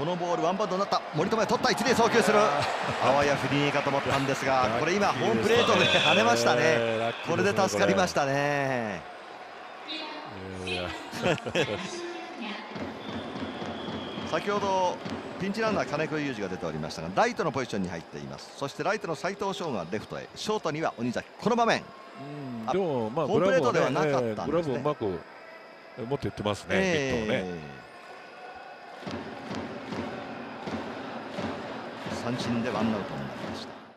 このボールワンバウンドになった。森友哉取った。一塁送球する。あわやフリーかと思ったんですがこれ今ホームプレートで跳ねましたね。これで助かりましたね。先ほどピンチランナー金子裕二が出ておりましたがライトのポジションに入っています。そしてライトの斉藤翔がレフトへ。ショートには鬼崎。この場面。でもまあホームプレートではなかったんですね。グラブをうまく持っていってますね、えミットをね三振でワンアウトになりました。